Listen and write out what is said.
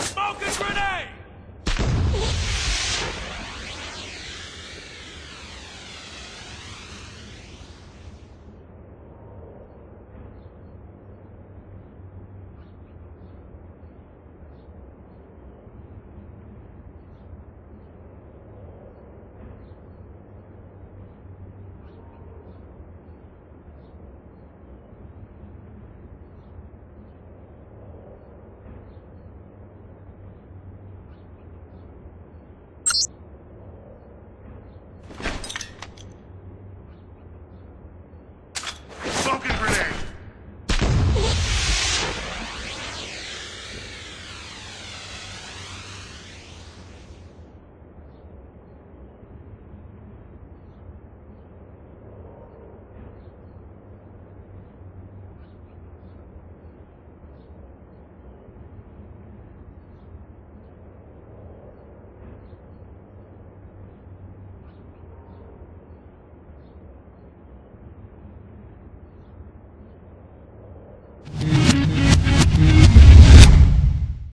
Smoking grenade! Smoking grenade!